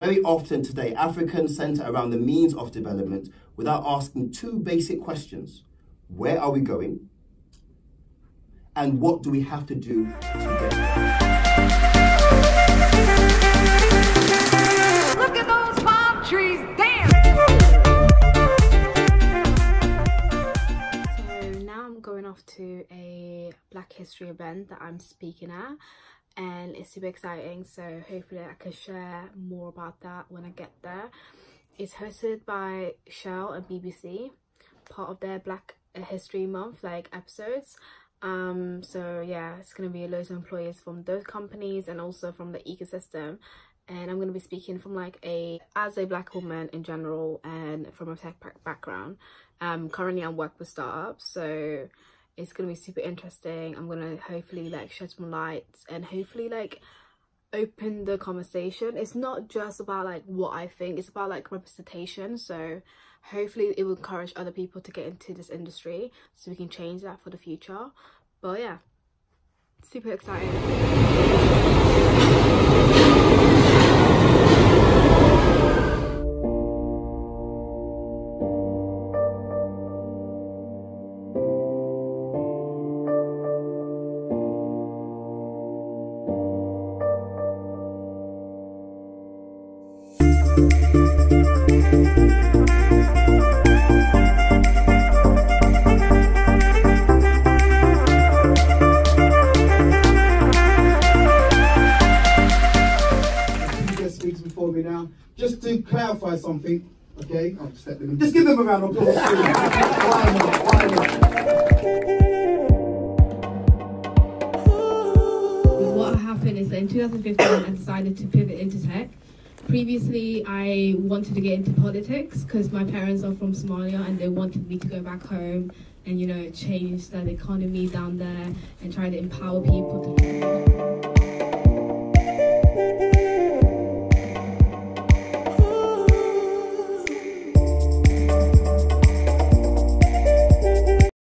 Very often today, Africans center around the means of development without asking two basic questions. Where are we going? And what do we have to do to get there? Look at those palm trees dance! So now I'm going off to a Black History event that I'm speaking at and it's super exciting so hopefully I can share more about that when I get there. It's hosted by Shell and BBC, part of their Black History Month like episodes. Um, so yeah, it's gonna be loads of employees from those companies and also from the ecosystem. And I'm gonna be speaking from like a as a black woman in general and from a tech background. Um, currently I work with startups, so it's gonna be super interesting. I'm gonna hopefully like shed some light and hopefully like open the conversation. It's not just about like what i think it's about like representation. So hopefully it will encourage other people to get into this industry so we can change that for the future. But yeah super exciting Before me now, just to clarify something, okay? Oh, I'll just in. Just give them a round of applause. why not? Why not? What happened is that in 2015 I decided to pivot into tech. Previously, I wanted to get into politics because my parents are from Somalia and they wanted me to go back home and you know change the economy down there and try to empower people to